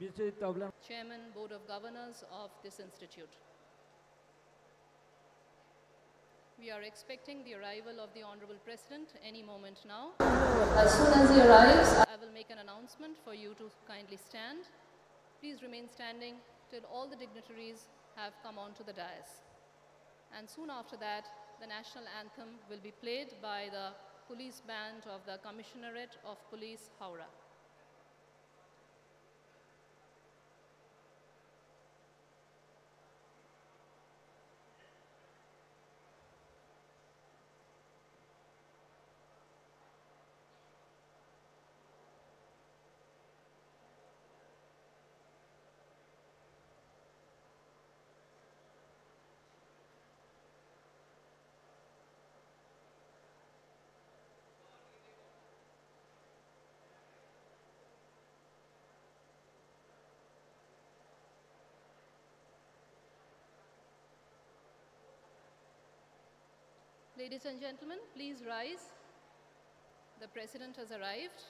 Vijay Tavlan. Chairman, Board of Governors of this institute. We are expecting the arrival of the Honorable President any moment now. As soon as he arrives, I will make an announcement for you to kindly stand. Please remain standing till all the dignitaries have come onto the dais. And soon after that, the national anthem will be played by the police band of the Commissionerate of Police, Howrah. Ladies and gentlemen, please rise. The President has arrived.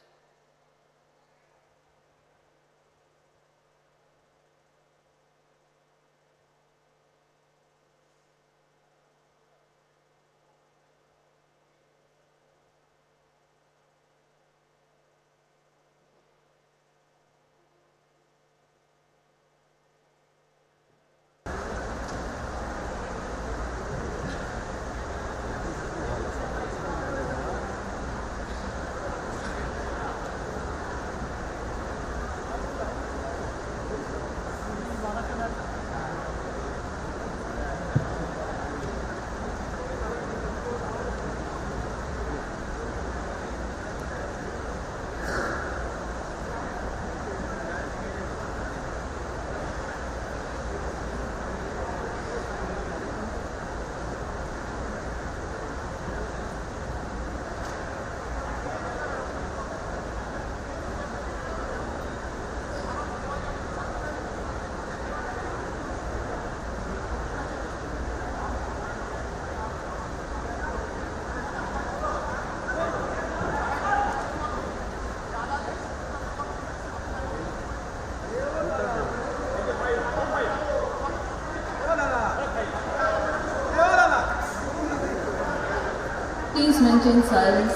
Maintain silence.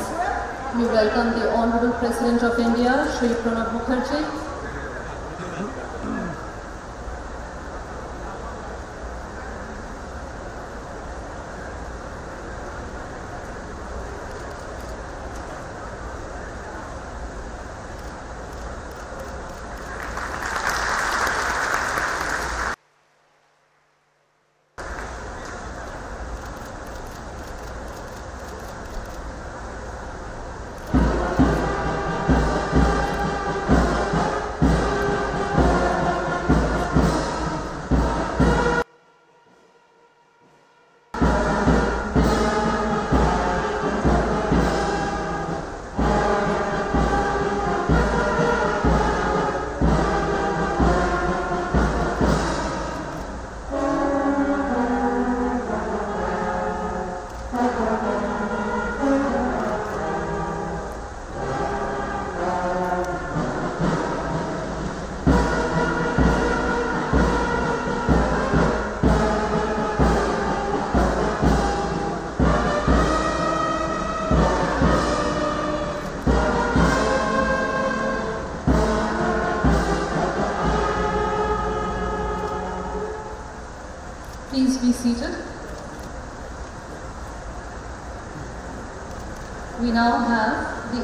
We welcome the Honorable President of India, Shri Pranab Mukherjee.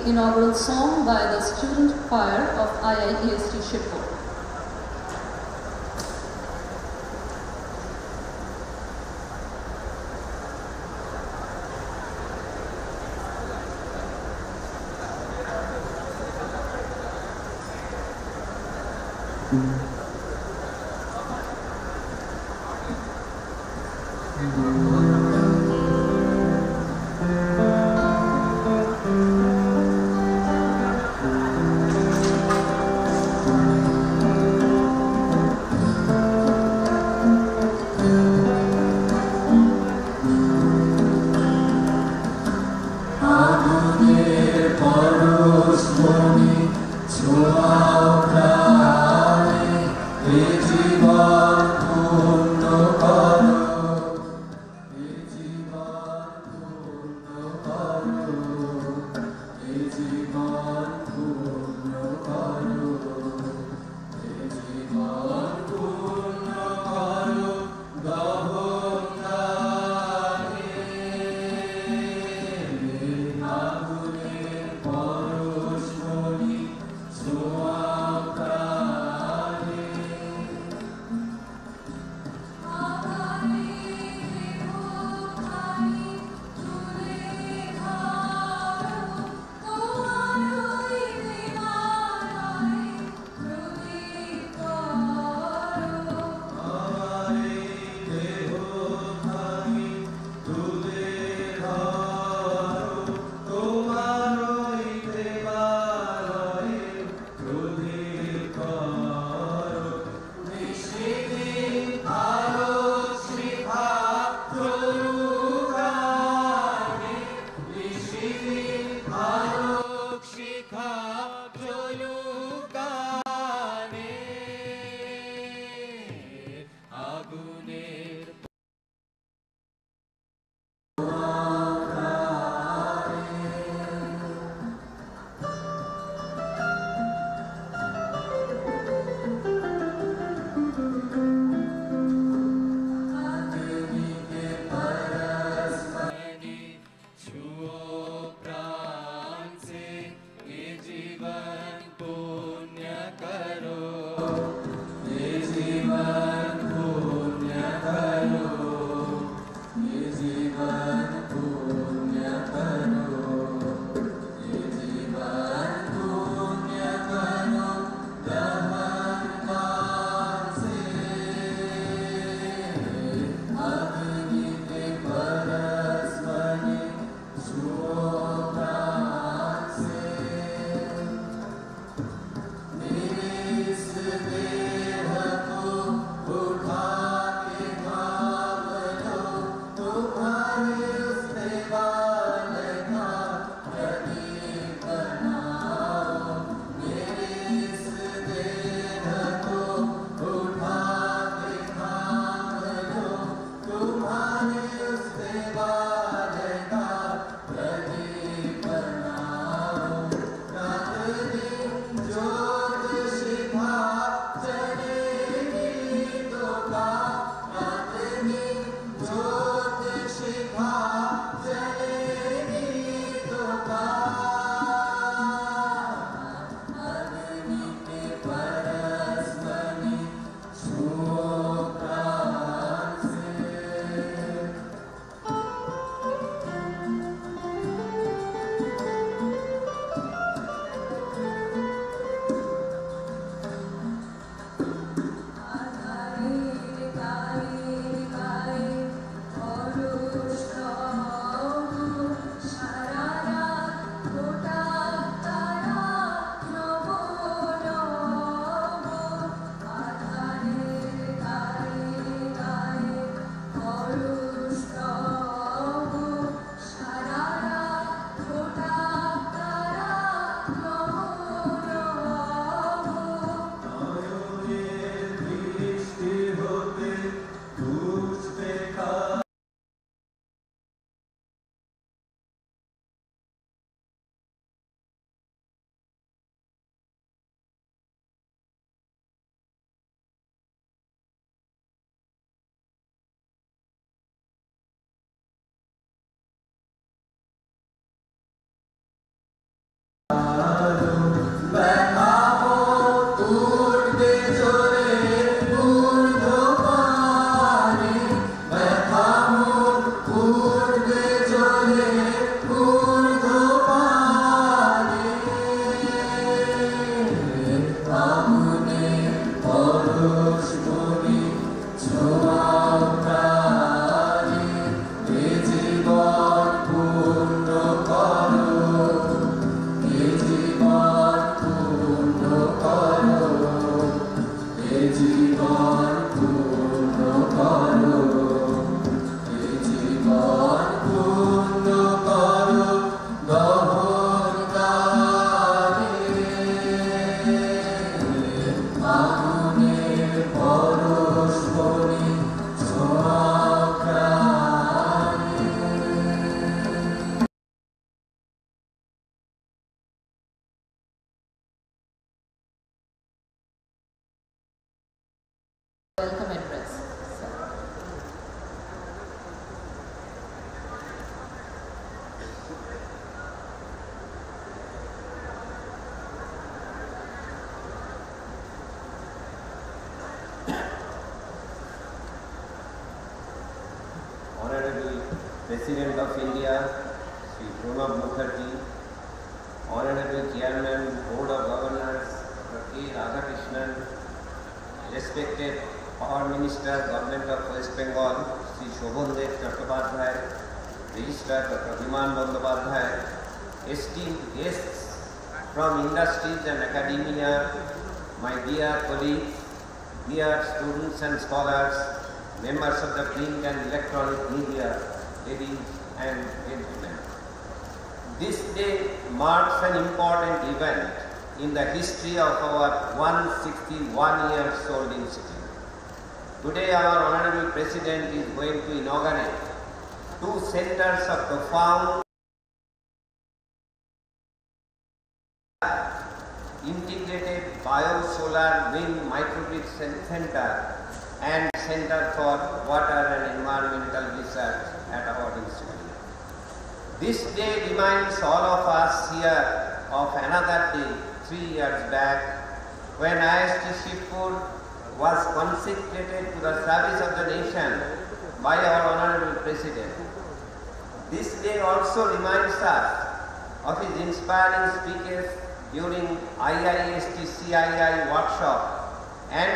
Inaugural song by the student choir of IIEST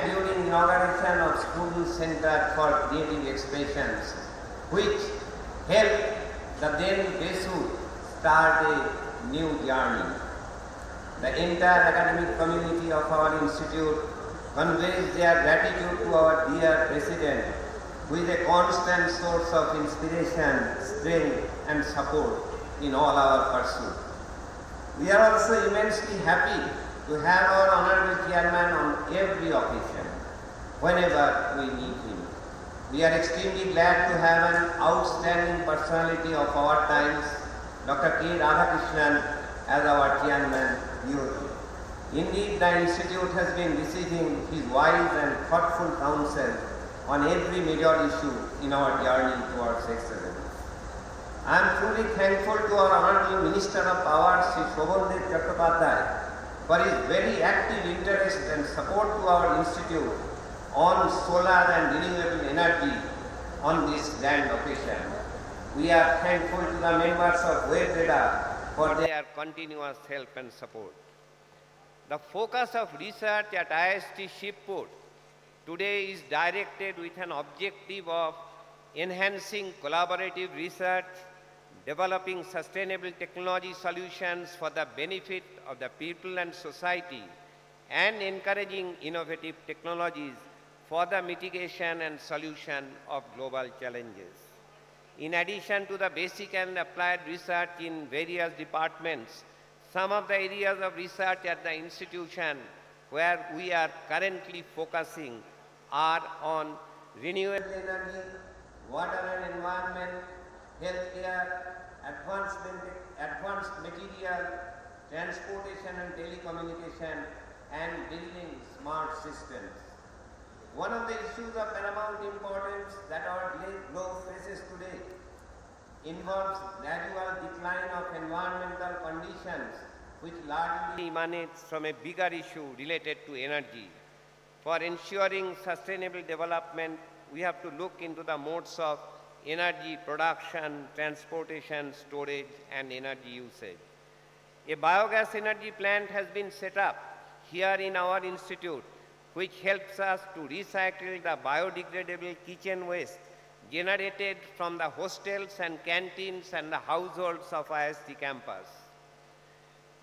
during inauguration of Student Center for Creative Expressions, which helped the then Besu start a new journey. The entire academic community of our institute conveys their gratitude to our dear President, who is a constant source of inspiration, strength and support in all our pursuits. We are also immensely happy to have our Honorable Chairman on every occasion, whenever we meet him. We are extremely glad to have an outstanding personality of our times, Dr. K. Radhakrishnan, as our Chairman here. Indeed, the Institute has been receiving his wise and thoughtful counsel on every major issue in our journey towards excellence. I am truly thankful to our Honorable Minister of Power, Sri Shobhandev Chattopadhyay, for his very active interest and support to our institute on solar and renewable energy on this grand occasion. We are thankful to the members of WBREDA for their continuous help and support. The focus of research at IIEST Shibpur today is directed with an objective of enhancing collaborative research, developing sustainable technology solutions for the benefit of the people and society, and encouraging innovative technologies for the mitigation and solution of global challenges. In addition to the basic and applied research in various departments, some of the areas of research at the institution where we are currently focusing are on renewable energy, water and environment, healthcare, advanced, ma- advanced material, transportation and telecommunication, and building smart systems. One of the issues of paramount importance that our glo- globe faces today involves gradual decline of environmental conditions which largely emanates from a bigger issue related to energy. For ensuring sustainable development, we have to look into the modes of energy production, transportation, storage, and energy usage. A biogas energy plant has been set up here in our institute, which helps us to recycle the biodegradable kitchen waste generated from the hostels and canteens and the households of IIEST campus.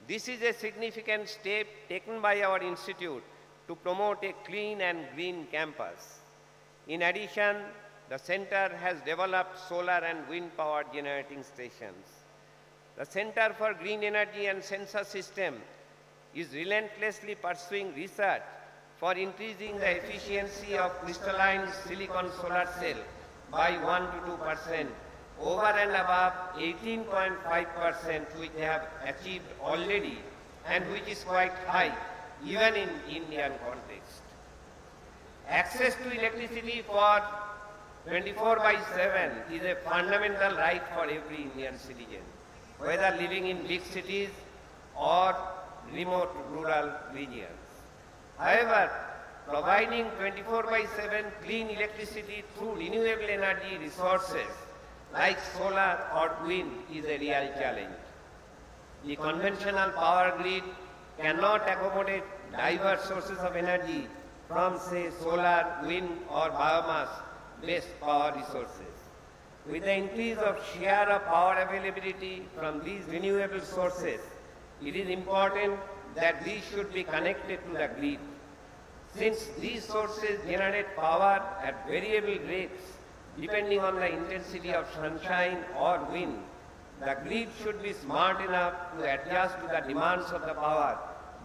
This is a significant step taken by our institute to promote a clean and green campus. In addition, the center has developed solar and wind power generating stations. The Center for Green Energy and Sensor System is relentlessly pursuing research for increasing the efficiency of crystalline silicon solar cell by 1 to 2 percent over and above 18.5 percent which they have achieved already and which is quite high even in Indian context. Access to electricity for 24 by 7 is a fundamental right for every Indian citizen, whether living in big cities or remote rural regions. However, providing 24 by 7 clean electricity through renewable energy resources like solar or wind is a real challenge. The conventional power grid cannot accommodate diverse sources of energy from say solar, wind or biomass-based power resources. With the increase of share of power availability from these renewable sources, it is important that these should be connected to the grid. Since these sources generate power at variable rates depending on the intensity of sunshine or wind, the grid should be smart enough to adjust to the demands of the power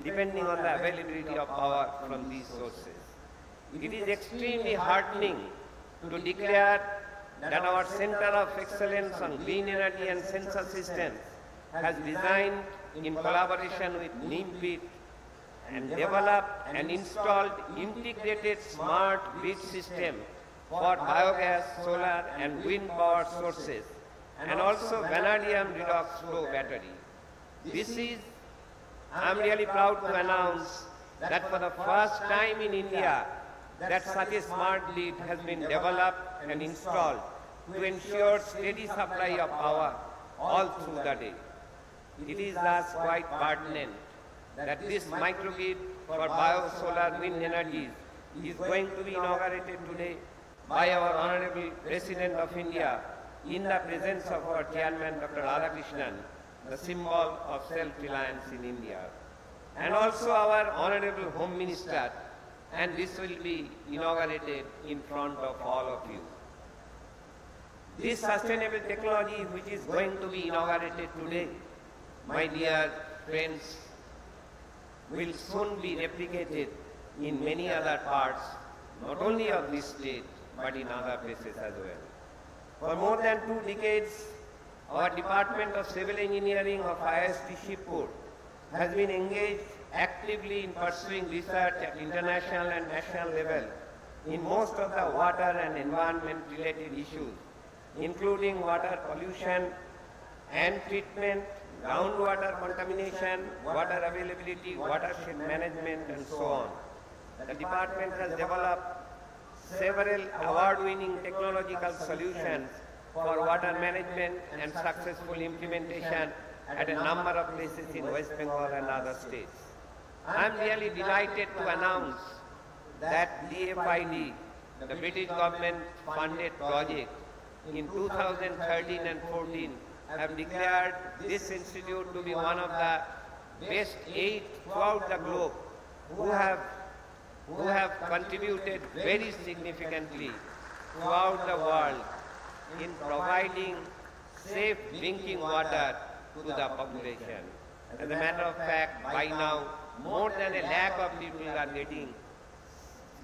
depending on the availability of power from these sources. It is extremely heartening to declare that our Center of Excellence on Clean Energy and Sensor Systems has designed in collaboration with Nimpith and developed and installed integrated smart grid system for biogas, solar and wind power sources and also vanadium redox flow battery. This is, I am really proud to announce that for the first time in India, that such a smart grid has been developed and installed to ensure steady supply of power all through the day. It is thus quite pertinent that this microgrid for biosolar wind energies is going to be inaugurated today by our Honorable President of India in the presence of our Chairman Dr. Radhakrishnan, the symbol of self-reliance in India, and also our Honorable Home Minister, and this will be inaugurated in front of all of you. This sustainable technology which is going to be inaugurated today, my dear friends, will soon be replicated in many other parts, not only of this state, but in other places as well. For more than two decades, our Department of Civil Engineering of IIEST Shibpur has been engaged actively in pursuing research at international and national level in most of the water and environment related issues, including water pollution and treatment, groundwater contamination, water availability, watershed management, and so on. The department has developed several award-winning technological solutions for water management and successful implementation at a number of places in West Bengal and other states. I am really delighted to announce that DFID, the British government funded project in 2013 and 14 have declared this institute to be one of the best eight throughout the globe who have, who have contributed very significantly throughout the world in providing safe drinking water to the population. As a matter of fact, by now, more than a lakh of people are getting,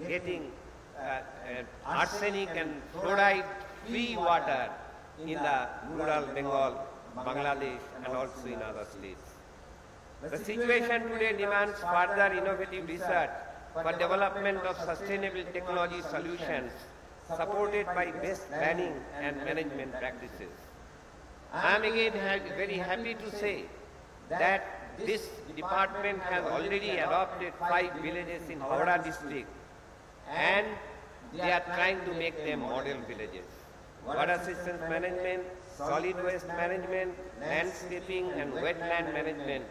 getting uh, uh, arsenic and fluoride free water in the rural Bengal, Bangladesh and also in other states. The situation today demands further innovative research for development of sustainable technology solutions supported by best planning and management practices. I am again very happy to say that this department has already adopted five villages in Howrah district and they are trying to make them model villages. Water systems management, solid waste management, landscaping and wetland management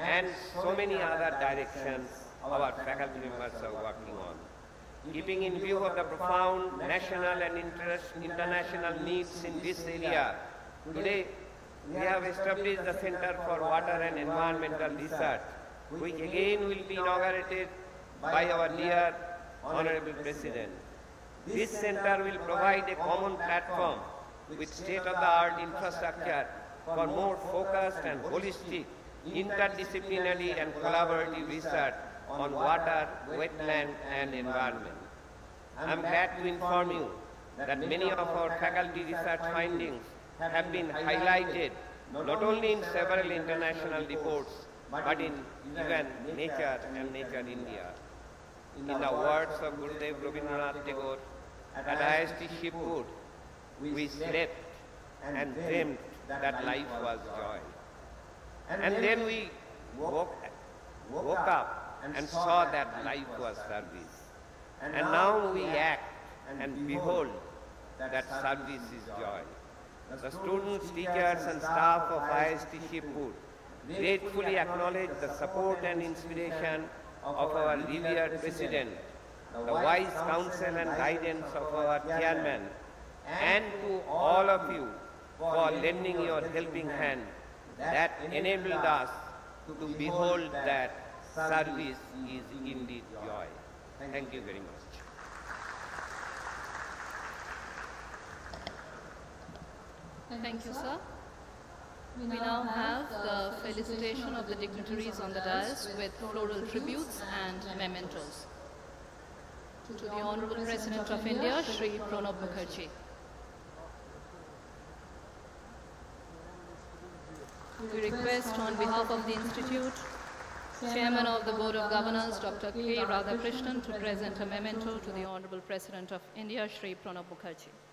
and so many other directions our faculty members are working on. Keeping in view of the profound national and interest, international needs in this area, today we have established the Center for Water and Environmental Research, which again will be inaugurated by our dear Honorable President. This center will provide a common platform with state-of-the-art infrastructure for more focused and holistic, interdisciplinary and collaborative research on water, wetland and environment. I am glad to inform you that many of our faculty research findings have been highlighted not only in several international reports but in even Nature and Nature India. In the words of Gurudev Rabindranath Tagore, at IIEST Shibpur, we slept and dreamt that life was joy. And then we woke, woke up and saw that life was service. And now we act and behold that service is joy. The students, teachers and staff of IIEST Shibpur gratefully acknowledge the support and inspiration of our revered President, the wise counsel and guidance of our chairman, and to all of you for lending your helping hand that enabled us to behold that service is indeed joy. Thank you very much. Thank you, sir. We now have the felicitation of the dignitaries on the dais with floral tributes and mementos. To the Honorable President of India, Shri Pranab Mukherjee. We request on behalf of the Institute, Chairman of the Board of Governors, Dr. K. Radhakrishnan, to present a memento to the Honorable President of India, Shri Pranab Mukherjee.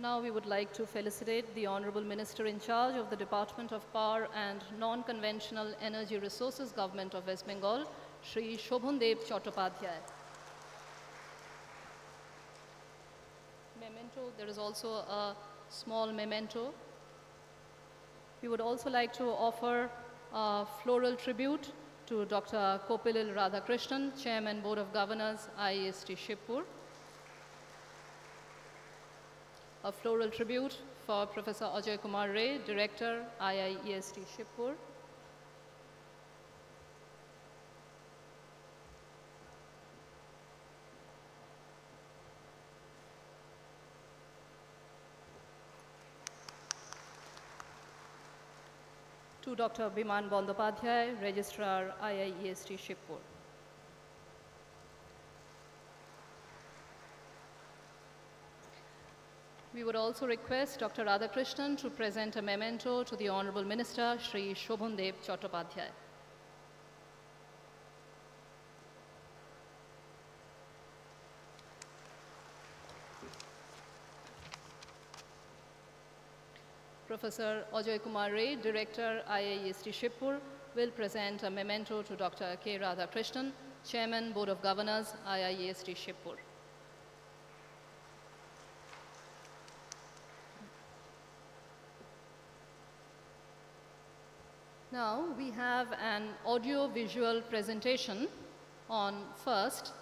Now we would like to felicitate the Honorable Minister in charge of the Department of Power and Non-Conventional Energy Resources Government of West Bengal, Shri Shobhandev Chattopadhyay. Memento, there is also a small memento. We would also like to offer a floral tribute to Dr. Koppillil Radhakrishnan, Chairman Board of Governors, IIEST Shibpur a floral tribute for Professor Ajay Kumar Ray, Director, IIEST Shibpur. To Dr. Biman Bandopadhyay, Registrar, IIEST Shibpur. We would also request Dr. Radhakrishnan to present a memento to the Honorable Minister, Shri Shobhandev Chattopadhyay. Professor Ajay Kumar Ray, Director, IIEST Shibpur, will present a memento to Dr. K. Radhakrishnan, Chairman, Board of Governors, IIEST Shibpur. Now we have an audio-visual presentation on first,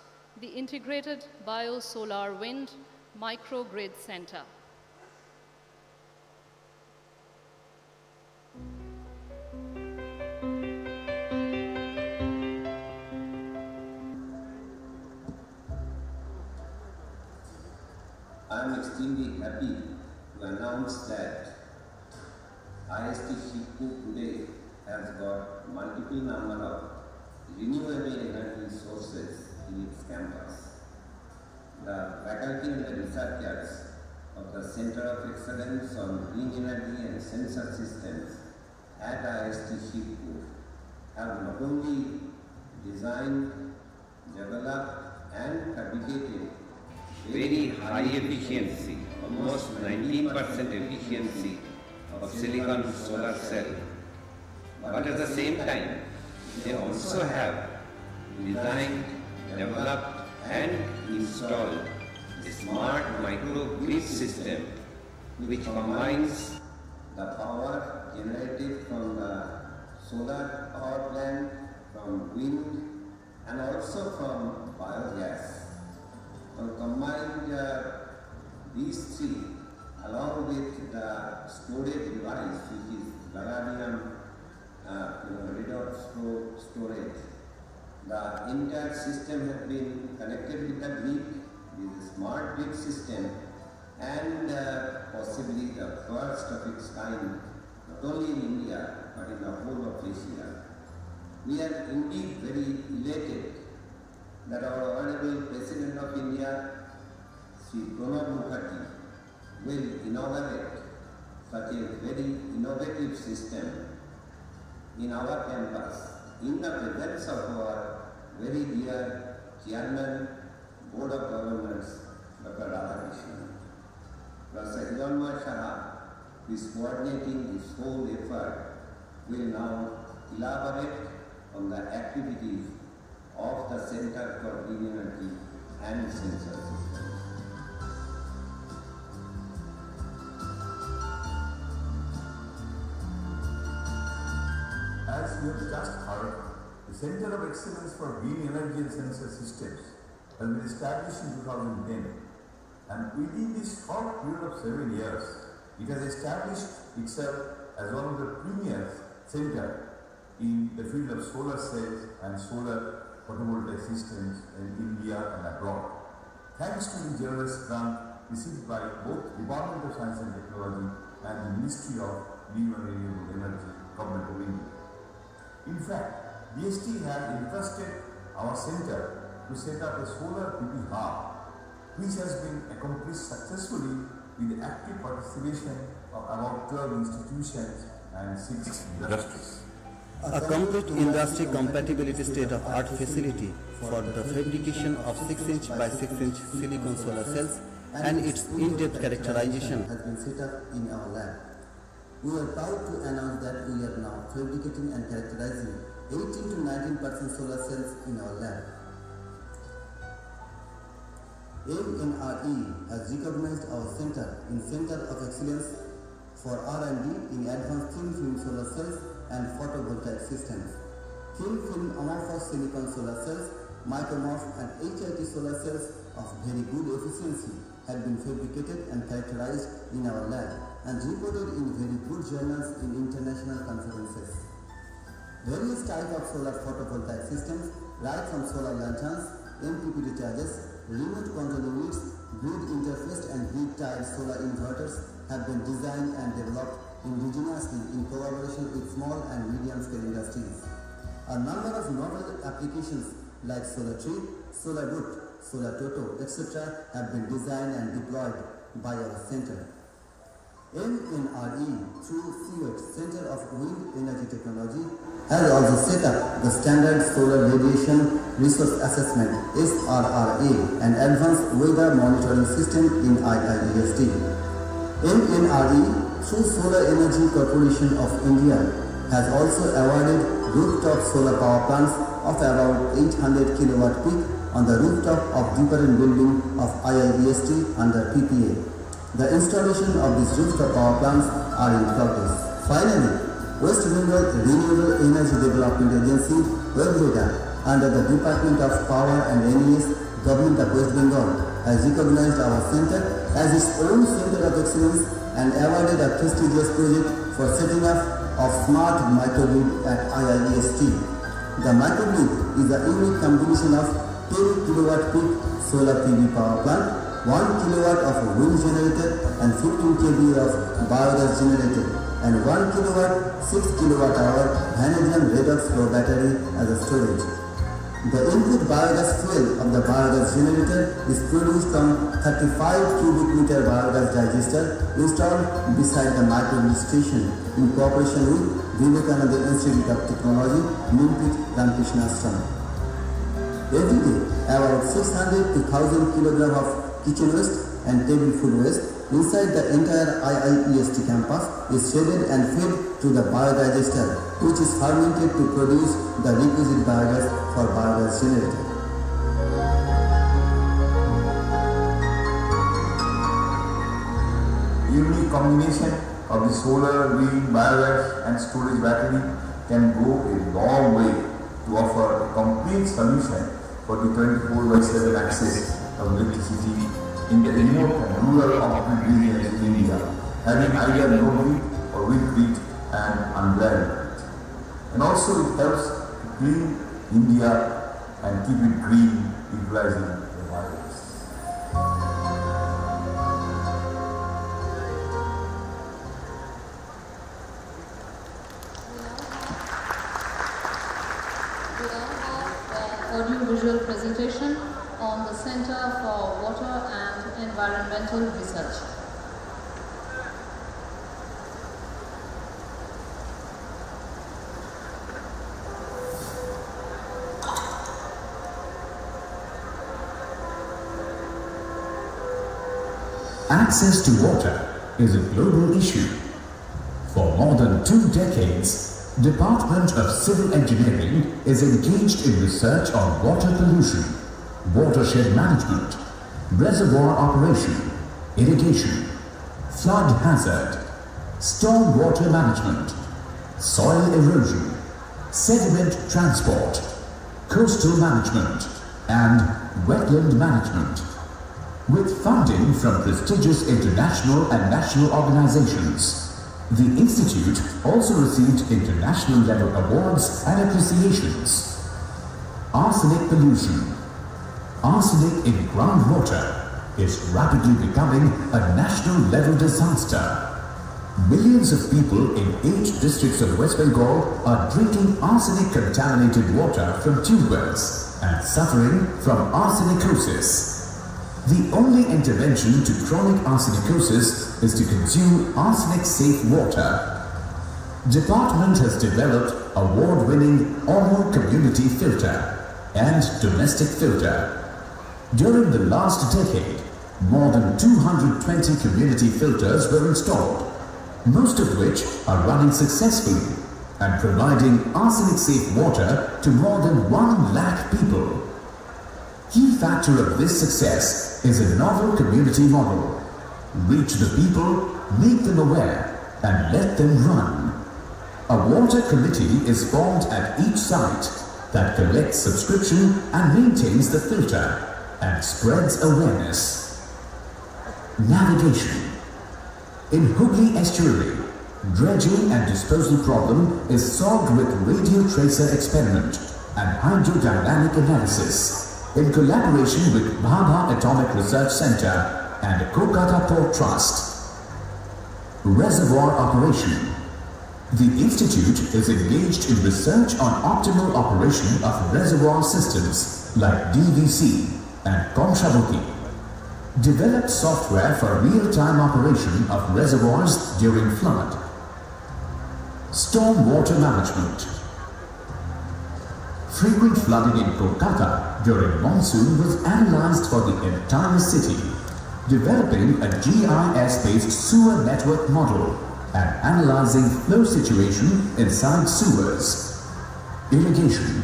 the Integrated Biosolar Wind Microgrid Center. I am extremely happy to announce that IIEST Shibpur today has got multiple number of renewable energy sources in its campus. The faculty and the researchers of the Center of Excellence on Energy and Sensor Systems at IIEST Shibpur have not only designed, developed and fabricated very high efficiency, almost 19% efficiency of silicon solar cell. But at the same time, they also have designed, developed and installed a smart microgrid system which combines the power generated from the solar power plant, from wind and also from biogas. Now combined uh, these three along with the storage device which is vanadium uh, redox storage. The entire system has been connected with the grid, with a smart grid system and uh, possibly the first of its kind, not only in India but in the whole of Asia. We are indeed very elated that our Honorable President of India, Sri Pranab Mukherjee, will inaugurate such a very innovative system in our campus in the presence of our very dear Chairman, Board of Governors, Dr. Radhakrishnan. Professor Hiranmaya Saha, who is coordinating this whole effort, will now elaborate on the activities of the Center for Energy and Sensor Systems. As we have just heard, the Center of Excellence for Green Energy and Sensor Systems has been established in 2010 and within this short period of seven years, it has established itself as one of the premier centers in the field of solar cells and solar photovoltaic systems in India and abroad. Thanks to the generous grant received by both Department of Science and Technology and the Ministry of New and Renewable Energy, Government of India. In fact, DST has entrusted our center to set up a solar PV hub which has been accomplished successfully with the active participation of about 12 institutions and 6 industries. A complete industry compatibility state-of-art facility for the fabrication of 6-inch by 6-inch silicon solar cells and its in-depth characterization has been set up in our lab. We are proud to announce that we are now fabricating and characterizing 18 to 19 percent solar cells in our lab. AMNRE has recognized our center in Center of Excellence for R&D in advanced thin film solar cells and photovoltaic systems. Thin film amorphous silicon solar cells, micromorph and HIT solar cells of very good efficiency have been fabricated and characterized in our lab and reported in very good journals in international conferences. Various types of solar photovoltaic systems, right from solar lanterns, MPPT chargers, remote control units, grid interfaced and grid-tied solar inverters have been designed and developed indigenously in collaboration with small and medium-scale industries. A number of novel applications like solar tree, solar root, solar toto, etc. have been designed and deployed by our center. MNRE through CWET Center of Wind Energy Technology has also set up the Standard Solar Radiation Resource Assessment SRRA and Advanced Weather Monitoring System in IIEST. MNRE through Solar Energy Corporation of India has also awarded rooftop solar power plants of about 800 kilowatt peak on the rooftop of different building of IIEST under PPA. The installation of these rooftop power plants are in progress. Finally, West Bengal Renewable Energy Development Agency, WBREDA, under the Department of Power and NES, Government of West Bengal, has recognized our center as its own center of excellence and awarded a prestigious project for setting up of smart microgrid at IIEST. The microgrid is a unique combination of 10 kilowatt peak solar PV power plant 1 kilowatt of wind generator and 15 kV of biogas generator and 1 kilowatt 6 kilowatt hour vanadium redox flow battery as a storage. The input biogas fuel of the biogas generator is produced from 35 cubic meter biogas digester installed beside the microgrid station in cooperation with Vivekananda Institute of Technology, Nimpith Ramakrishna Ashram. Every day, about 600 to 1000 kg of kitchen waste and table food waste inside the entire IIEST campus is shredded and fed to the biodigester which is fermented to produce the requisite biogas for biogas generator. Unique combination of the solar, wind, biogas and storage battery can go a long way to offer a complete solution for the 24 by 7 access of electricity in the remote and rural outlying regions in India, having either no grid or with grid and unplanned. And also it helps to clean India and keep it green, utilizing the have uh, audio-visual presentation on the Center for Water and Environmental Research. Access to water is a global issue. For more than two decades, Department of Civil Engineering is engaged in research on water pollution, watershed management, reservoir operation, irrigation, flood hazard, stormwater management, soil erosion, sediment transport, coastal management, and wetland management. With funding from prestigious international and national organizations, the Institute also received international level awards and appreciations. Arsenic pollution. Arsenic in groundwater is rapidly becoming a national level disaster. Millions of people in eight districts of West Bengal are drinking arsenic contaminated water from tube wells and suffering from arsenicosis. The only intervention to chronic arsenicosis is to consume arsenic-safe water. Department has developed award-winning Ono Community Filter and Domestic Filter. During the last decade, more than 220 community filters were installed, most of which are running successfully and providing arsenic-safe water to more than 1 lakh people. Key factor of this success is a novel community model. Reach the people, make them aware, and let them run. A water committee is formed at each site that collects subscription and maintains the filter and spreads awareness. Navigation. In Hooghly Estuary, dredging and disposal problem is solved with radio tracer experiment and hydrodynamic analysis in collaboration with Bhabha Atomic Research Center and Kolkata Port Trust. Reservoir Operation The Institute is engaged in research on optimal operation of reservoir systems like DVC and Kangsabati. Developed software for real-time operation of reservoirs during flood. Stormwater Management Frequent flooding in Kolkata during monsoon was analyzed for the entire city, developing a GIS-based sewer network model and analyzing flow situation inside sewers. Irrigation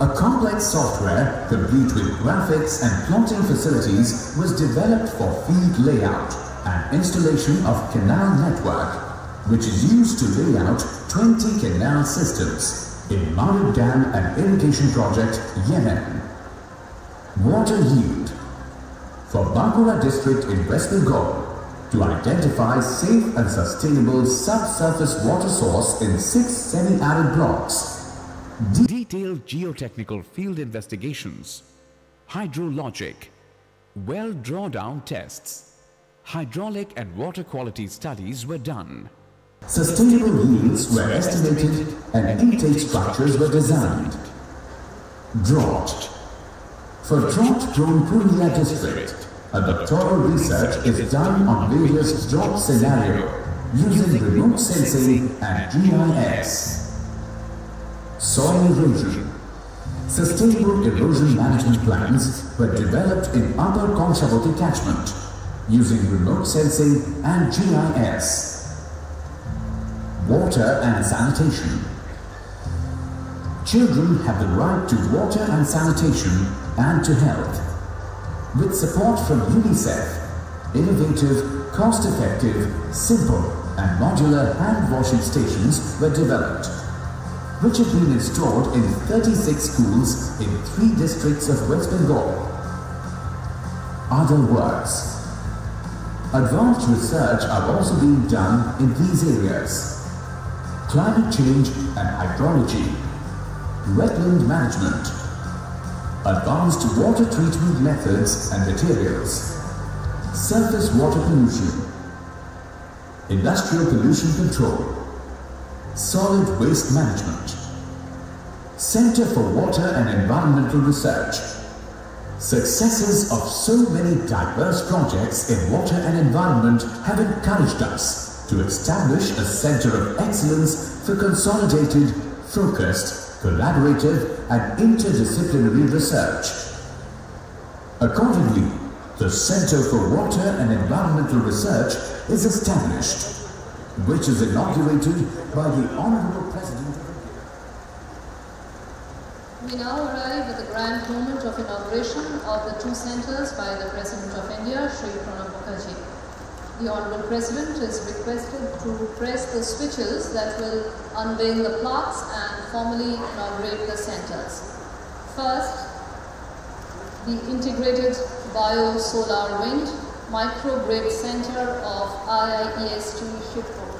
A complex software complete with graphics and plotting facilities was developed for field layout and installation of canal network, which is used to lay out 20 canal systems in Marib Dam and Irrigation Project, Yemen. Water yield for Bankura district in West Bengal to identify safe and sustainable subsurface water source in six semi-arid blocks. Detailed geotechnical field investigations, hydrologic, well drawdown tests, hydraulic and water quality studies were done. Sustainable yields were estimated and intake structures were designed. Drought. For drought-prone Purulia district, a doctoral research is done on various drought scenario using remote sensing and GIS. Soil erosion. Sustainable erosion management plans were developed in Upper Kangsabati catchment using remote sensing and GIS. Water and sanitation. children have the right to water and sanitation and to health. With support from UNICEF, innovative, cost-effective, simple and modular hand washing stations were developed, which have been installed in 36 schools in three districts of West Bengal. Other works. advanced research are also being done in these areas. Climate change and hydrology, wetland management, advanced water treatment methods and materials, surface water pollution, industrial pollution control, solid waste management, Center for Water and Environmental Research, successes of so many diverse projects in water and environment have encouraged us to establish a center of excellence for consolidated, focused, collaborative and interdisciplinary research. Accordingly, the Center for Water and Environmental Research is established, which is inaugurated by the Honorable President. We now arrive at the grand moment of inauguration of the two centres by the President of India, Sri Pranab Mukherjee. The Honourable President is requested to press the switches that will unveil the plaques and formally inaugurate the centres. First, the Integrated Bio-Solar Wind Microgrid Centre of IIEST Shibpur.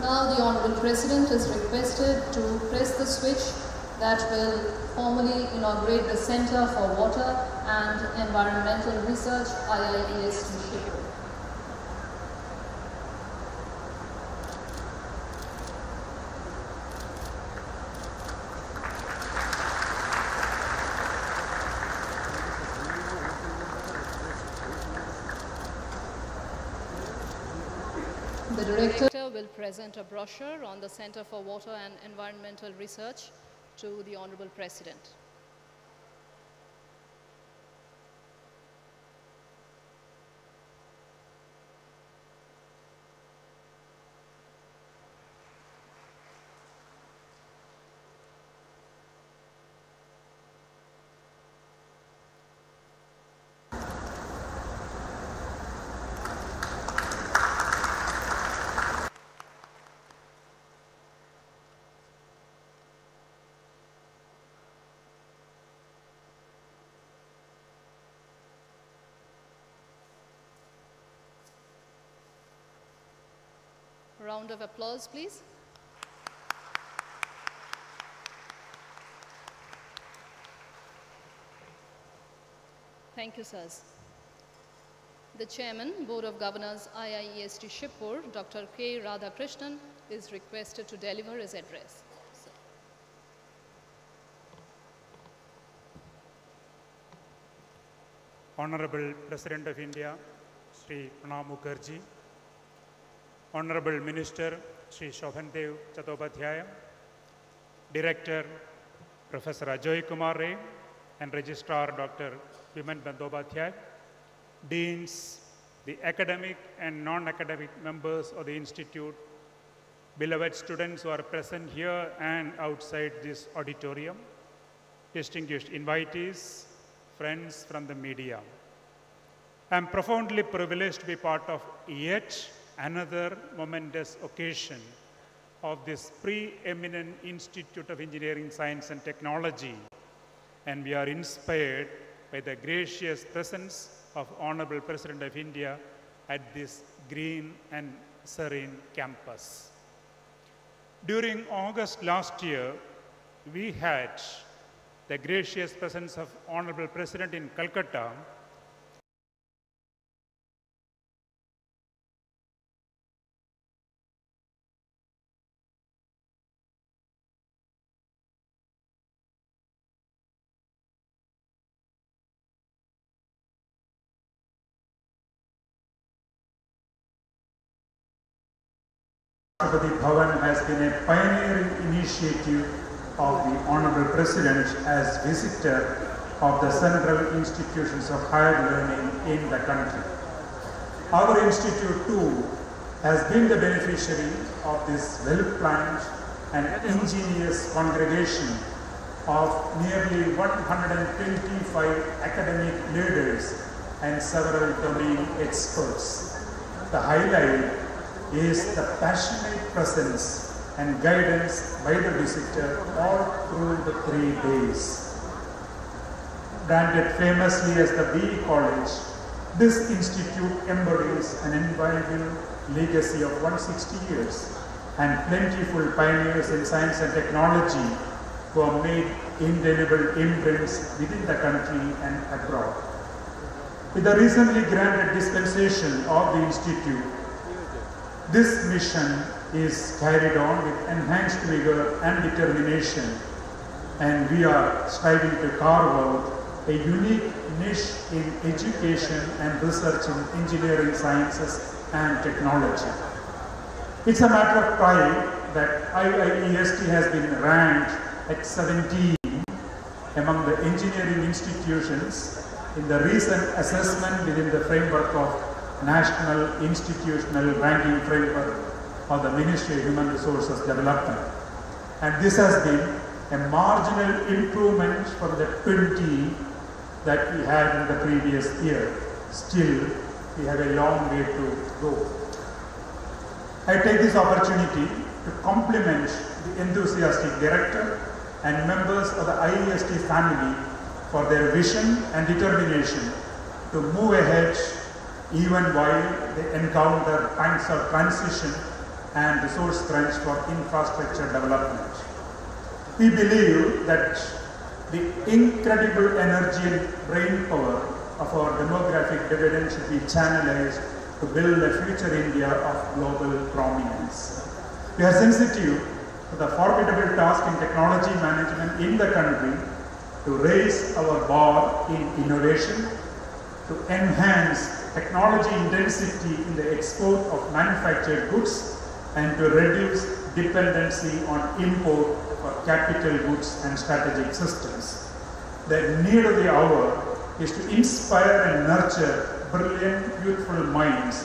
Now the Honourable President is requested to press the switch that will formally inaugurate the Centre for Water and Environmental Research IIEST Shibpur. The Director will present a brochure on the Center for Water and Environmental Research to the Honorable President. Round of applause, please. Thank you, sirs. The Chairman, Board of Governors, IIEST Shibpur, Dr. K. Radhakrishnan, is requested to deliver his address. Honorable President of India, Sri Pranab Mukherjee, Honorable Minister Sri Shobhandev Chattopadhyaya, Director Professor Ajoy Kumar Ray, and Registrar Dr. Viman Bandopadhyay, Deans, the academic and non-academic members of the Institute, beloved students who are present here and outside this auditorium, distinguished invitees, friends from the media. I am profoundly privileged to be part of yet another momentous occasion of this preeminent Institute of Engineering, Science and Technology. And we are inspired by the gracious presence of Honorable President of India at this green and serene campus. During August last year, we had the gracious presence of Honorable President in Calcutta Rashtrapati Bhavan has been a pioneering initiative of the Honorable President as visitor of the central institutions of higher learning in the country. Our institute too has been the beneficiary of this well-planned and ingenious congregation of nearly 125 academic leaders and several domain experts. The highlight is the passionate presence and guidance by the visitor all through the three days. Branded famously as the B College, this institute embodies an invaluable legacy of 160 years and plentiful pioneers in science and technology who have made indelible imprints within the country and abroad. With the recently granted dispensation of the institute, this mission is carried on with enhanced vigor and determination and we are striving to carve out a unique niche in education and research in engineering sciences and technology. It's a matter of pride that IIEST has been ranked at 17 among the engineering institutions in the recent assessment within the framework of National Institutional Ranking Framework of the Ministry of Human Resources Development. And this has been a marginal improvement from the 20 that we had in the previous year. Still, we have a long way to go. I take this opportunity to compliment the enthusiastic director and members of the IIEST family for their vision and determination to move ahead even while they encounter times of transition and resource crunch for infrastructure development. We believe that the incredible energy and brain power of our demographic dividend should be channelized to build a future India of global prominence. We are sensitive to the formidable task in technology management in the country to raise our bar in innovation, to enhance technology intensity in the export of manufactured goods, and to reduce dependency on import for capital goods and strategic systems. The need of the hour is to inspire and nurture brilliant, youthful minds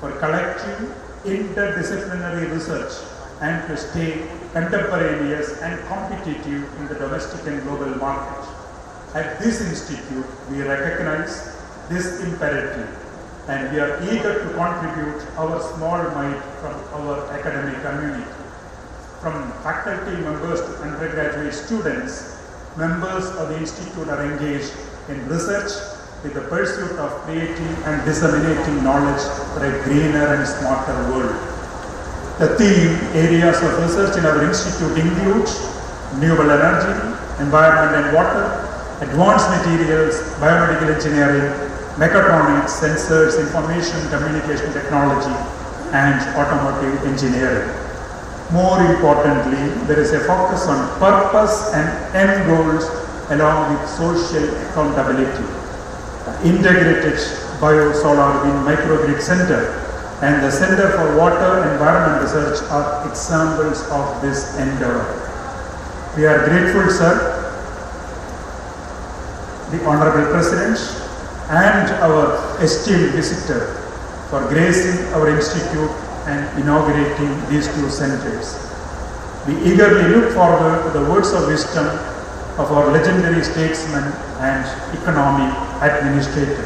for collective, interdisciplinary research and to stay contemporaneous and competitive in the domestic and global market. At this institute, we recognize this imperative and we are eager to contribute our small mite from our academic community. From faculty members to undergraduate students, members of the institute are engaged in research with the pursuit of creating and disseminating knowledge for a greener and smarter world. The theme areas of research in our institute include renewable energy, environment and water, advanced materials, biomedical engineering, mechatronics, sensors, information communication technology, and automotive engineering. More importantly, there is a focus on purpose and end goals along with social accountability. The integrated Bio-Solar Wind Microgrid Center and the Center for Water Environment Research are examples of this endeavor. We are grateful, sir, the Honorable President and our esteemed visitor for gracing our institute and inaugurating these two centers. We eagerly look forward to the words of wisdom of our legendary statesman and economic administrator.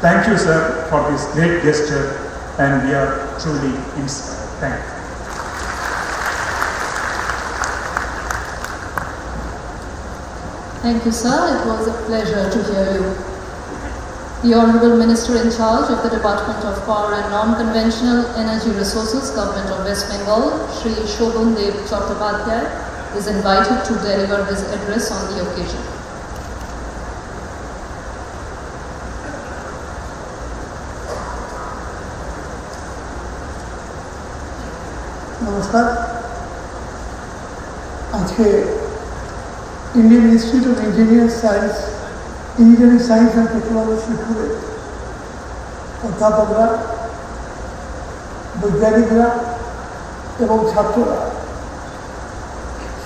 Thank you, sir, for this great gesture, and we are truly inspired. Thank you. Thank you, sir. It was a pleasure to hear you. The Honorable Minister in charge of the Department of Power and Non-Conventional Energy Resources, Government of West Bengal, Sri Shobhan Dev Chattopadhyay, is invited to deliver his address on the occasion. নমস্কার আজকে Indian institute of engineer science Engineering science and technology শিবপুরে অধ্যাপকরা, বৈজ্ঞানিকরা এবং ছাত্ররা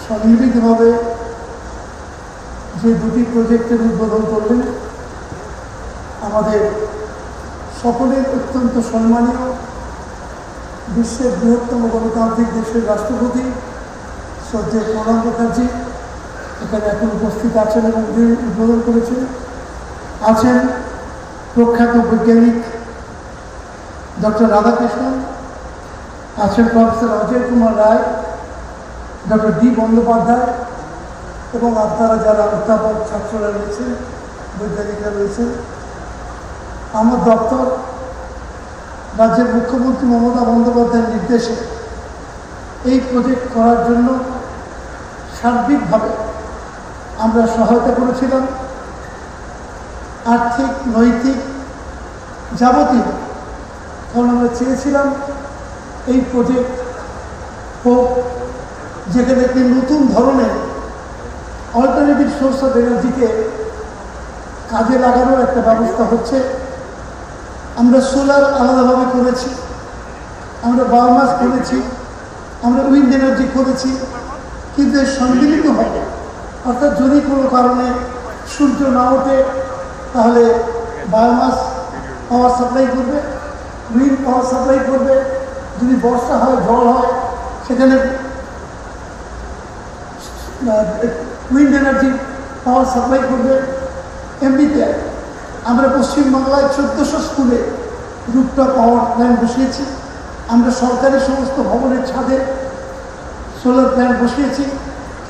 সম্মিলিতভাবে যে দুটি প্রজেক্টের উদ্বোধন করলেন, আমাদের সকলের অত্যন্ত সম্মানীয় বিশ্বের বৃহত্তম গণতান্ত্রিক দেশের রাষ্ট্রপতি শ্রদ্ধেয় প্রণব মুখার্জি এখানে এখন উপস্থিত আছেন এবং উদ্বোধন করেছেন আছেন প্রখ্যাত বৈজ্ঞানিক ডক্টর রাধাকৃষ্ণন আছেন professor Ajay Kumar Roy, doctor D Bandyopadhyay এবং আপনারা যারা অধ্যাপক ছাত্ররা রয়েছেন বৈজ্ঞানিকরা রয়েছেন আমার দপ্তর রাজ্যের মুখ্যমন্ত্রী মমতা বন্দ্যোপাধ্যায়ের নির্দেশে এই প্রজেক্ট করার জন্য সার্বিকভাবে আমরা সহায়তা করেছিলাম। আর্থিক, নৈতিক, যাবতীয় কারণ আমরা চেয়েছিলাম। এই প্রজেক্ট হোক, যেখানে একটি নতুন ধরনের অল্টারনেটিভ সোর্স অফ এনার্জিকে কাজে লাগানোর একটা ব্যবস্থা হচ্ছে। আমরা সোলার আলাদাভাবে করেছি। আমরা বায়োমাস করেছি আমরা উইন্ড এনার্জি করেছি। কিন্তু সম্মিলিত হবে অর্থাৎ যদি কোনো কারণে সূর্য না ওঠে, তাহলে বায়োমাস পাওয়ার সাপ্লাই করবে উইন্ড পাওয়ার সাপ্লাই করবে। যদি বর্ষা হয়, ঝড় হয়, সেখানে উইন্ড এনার্জি পাওয়ার সাপ্লাই করবে। এমনিতে আমরা পশ্চিমবাংলায় চোদ্দোশো স্কুলে রুপটা পাওয়ার প্ল্যান্ট বসিয়েছি। আমরা সরকারি সমস্ত ভবনের ছাদে সোলার প্ল্যান্ট বসিয়েছি।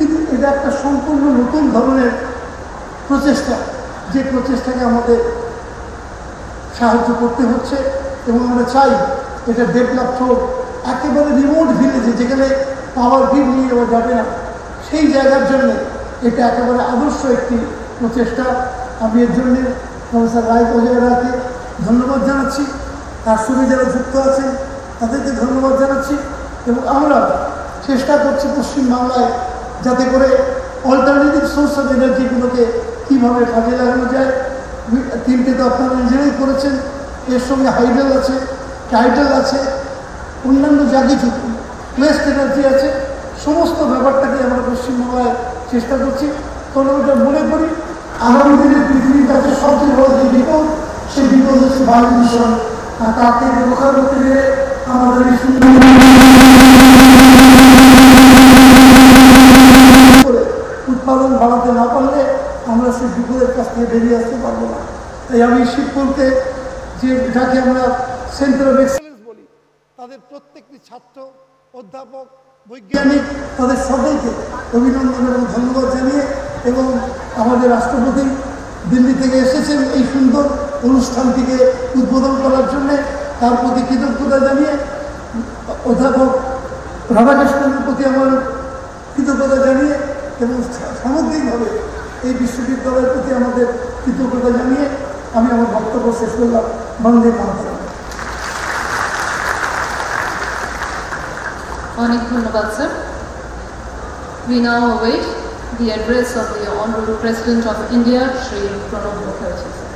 কিন্তু এটা একটা সম্পূর্ণ নতুন ধরনের প্রচেষ্টা। যে প্রচেষ্টাকে আমাদের সাহায্য করতে হচ্ছে এবং আমরা চাই এটা ডেভেলপ হোক। একেবারে রিমোট ভিলেজে যেখানে পাওয়ার বিল নিয়ে যাওয়া যাবে না, সেই জায়গার জন্য এটা একেবারে আদর্শ একটি প্রচেষ্টা। আমি এর জন্যে প্রফেসর রায় অজয় রায়কে ধন্যবাদ জানাচ্ছি। তার সঙ্গে যারা যুক্ত আছেন, তাদেরকে ধন্যবাদ জানাচ্ছি এবং আমরা চেষ্টা করছি পশ্চিমবাংলায় যাতে করে অল্টারনেটিভ সোর্স অফ এনার্জিগুলোকে কীভাবে কাজে লাগানো যায়? তিনটে তো আপনারা নিজেরাই করেছেন, এর সঙ্গে হাইডেল আছে টাইডেল আছে, অন্যান্য যা কিছু ওয়েস্ট এনার্জি আছে, সমস্ত ব্যাপারটাকে আমরা পশ্চিমবাংলায় চেষ্টা করছি। কারণ ওটা মনে করি, আগামী দিনে পৃথিবীর কাছে সবচেয়ে বড় যে বিপদ, সেই বিপদ হচ্ছে বায়ু দূষণ। আর তার থেকে রক্ষা করতে গেলে আমাদের উৎপাদন বাড়াতে না পারলে আমরা সেই বিপদের কাছ থেকে বেরিয়ে আসতে পারব না। তাই আমি শিবপুরকে যে যাকে আমরা সেন্টার অফ এক্সেলেন্স বলি, তাদের প্রত্যেকটি ছাত্র, অধ্যাপক, বৈজ্ঞানিক, তাদের সকলকে অভিনন্দন এবং ধন্যবাদ জানিয়ে এবং আমাদের রাষ্ট্রপতি দিল্লি থেকে এসেছেন এই সুন্দর অনুষ্ঠানটিকে উদ্বোধন করার জন্যে। তার প্রতি কৃতজ্ঞতা জানিয়ে অধ্যাপক রাধাকৃষ্ণনের প্রতি আমার কৃতজ্ঞতা জানিয়ে এবং সামগ্রিকভাবে এই বিশ্ববিদ্যালয়ের প্রতি আমাদের কৃতজ্ঞতা জানিয়ে আমি আমার বক্তব্য শেষ করলাম। বন্দে মাতরম। অনেক ধন্যবাদ sir. We now await the address of the Honorable President of India, Pranab Pranab Mukherjee.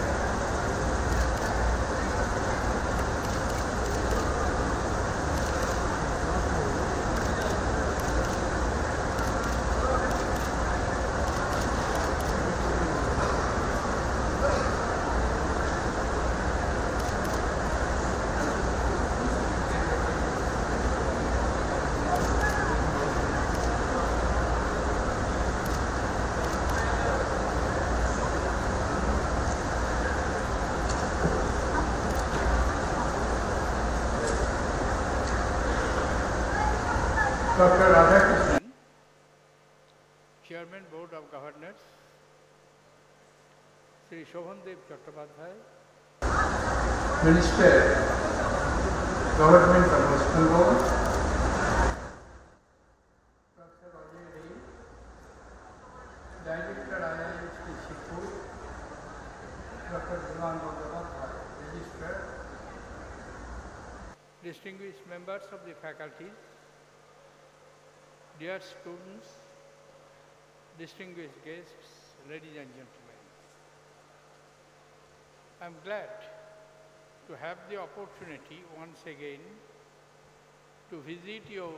Sri Shobhandev Chattopadhyay, Minister, Government of West Bengal, Dr. Ajay Ray, Director IIEST Shibpur, Dr. Viman Registrar, distinguished members of the faculties, Dear students, distinguished guests, ladies and gentlemen, I'm glad to have the opportunity once again to visit your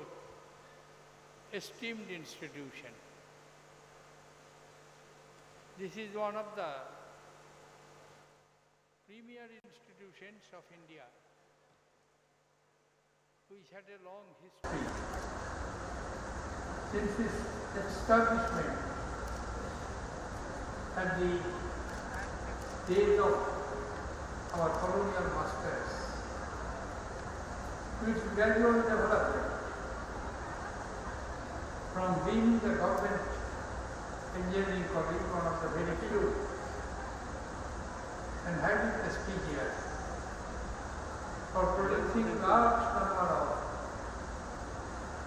esteemed institution. This is one of the premier institutions of India, which had a long history. Since its establishment at the days of our colonial masters, which gradually developed from being the government engineering college, one of the very few, and highly prestigious for producing large number of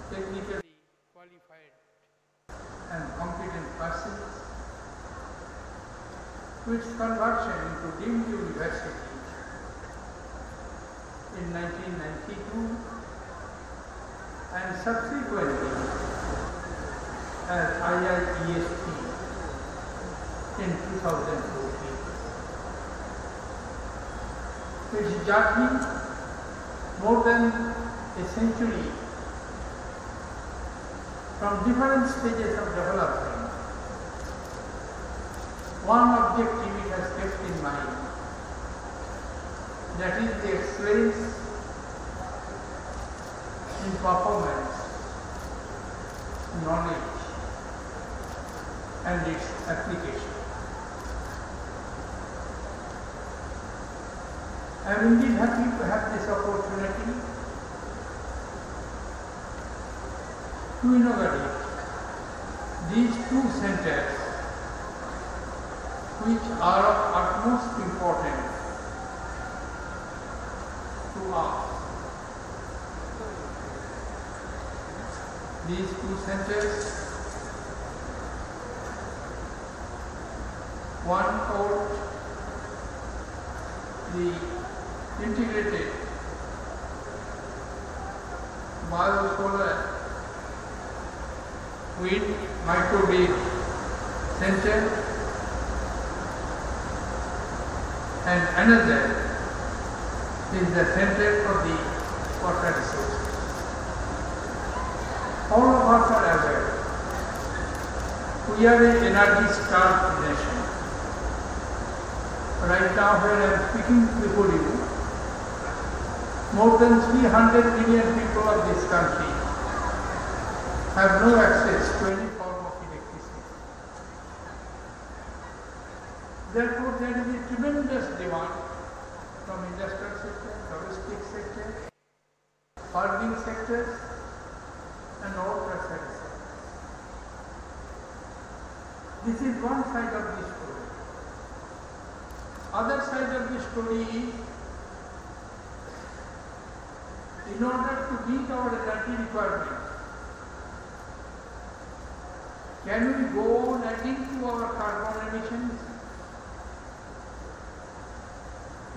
technically qualified and competent persons, its conversion into deemed university in 1992 and subsequently as IIEST in 2014. Its journey more than a century from different stages of development. One objective it has kept in mind that is the excellence in performance, knowledge, and its application. I am indeed happy to have this opportunity to inaugurate these two centers which are of utmost importance. These two centers, one called the integrated biosolar wind microwave center and another is the center for the water resources. All of us are aware we are an energy starved nation. Right now when I am speaking before you, more than 300 million people of this country have no access to any form of electricity. Therefore, there is a tremendous demand from industrial sector, domestic sector, farming sectors, and all tertiary sectors. This is one side of the story. Other side of the story is in order to meet our energy requirements, can we go on adding to our carbon emissions?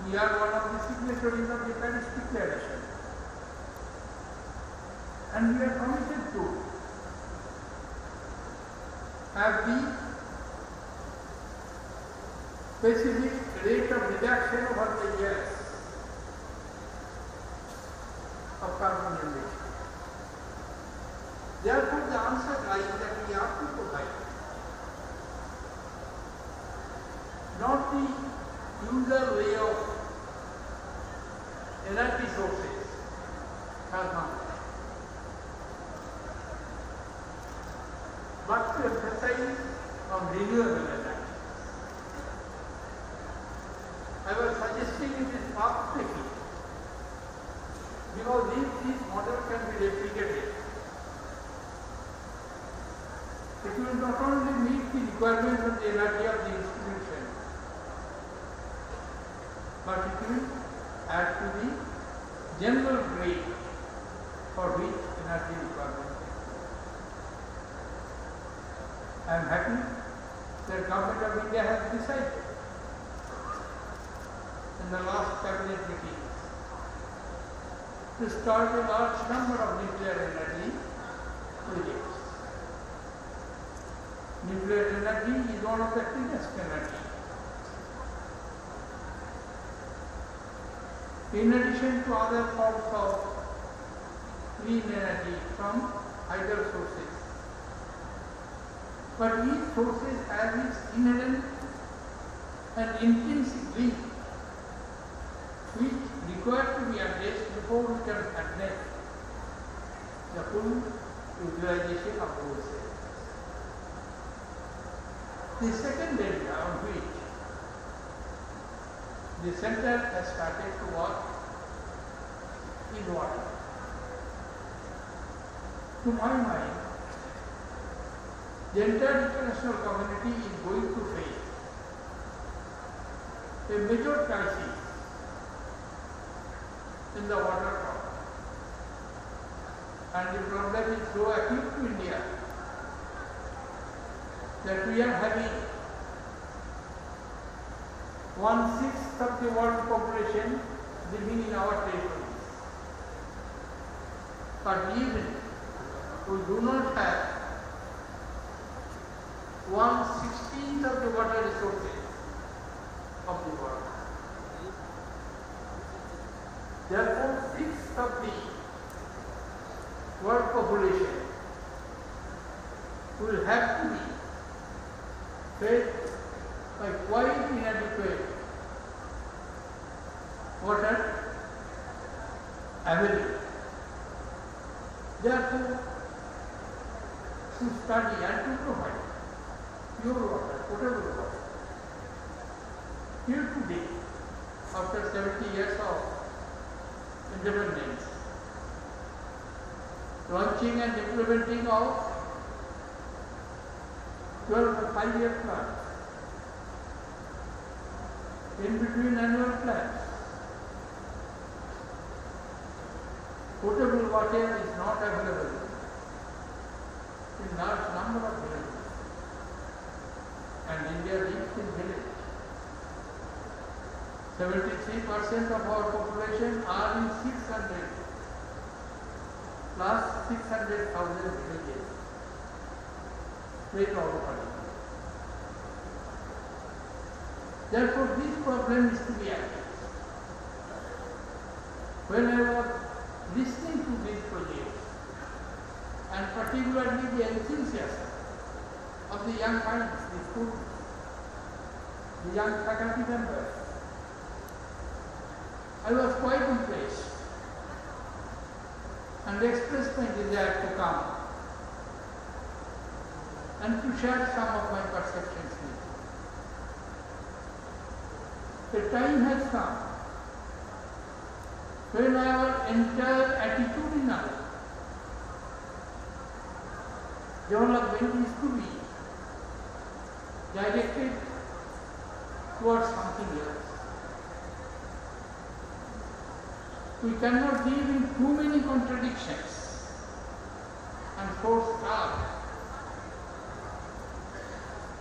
We are one of the signatories of the Paris Declaration. And we are committed to have the specific rate of reduction over the years of carbon emission. Therefore, the answer lies that we have to provide not the usual way of energy sources, thermal, but to emphasize on renewable energy. I was suggesting it is path-taking because if this model can be replicated, it will not only meet the requirements of the energy of the institution, but it will add to the general grade for which energy requirement. I am happy that Government of India has decided in the last cabinet meeting to start a large number of nuclear energy projects. Nuclear energy is one of the cleanest energy. In addition to other forms of clean energy from hydro sources. But each sources has its inherent and intrinsic link which required to be can address the full utilization of those cells. The second area on which the center has started to work is water. To my mind, the entire international community is going to face a major crisis the water problem. And the problem is so acute to India that we are having one sixth of the world population living in our territories. But even we do not have one sixteenth of the water resources of the world. about 12 or 5 year plan. in between annual plans. Potable water is not available in large number of villages and India lives in village. 73% of our population are in 600 plus 600,000 spread all over India. Therefore, this problem is to be addressed. When I was listening to these projects, and particularly the enthusiasm of the young minds, the students, the young faculty members, I was quite impressed. And expressed my desire to come and to share some of my perceptions with you. The time has come when our entire attitude attitudinal development is to be directed towards something else. We cannot live in too many contradictions and force starve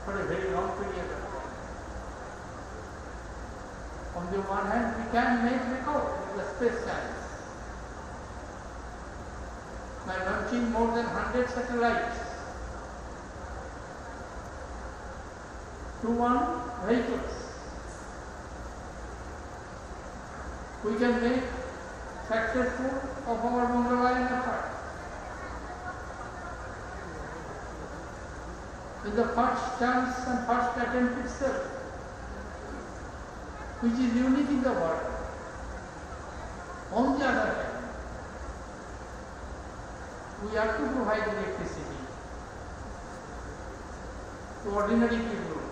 for a very long period of time. On the one hand, we can make record with the space science by launching more than 100 satellites to one vehicles. We can make successful of our Mangalyaan effort. In the first chance and first attempt itself, which is unique in the world. On the other hand, we have to provide electricity to ordinary people.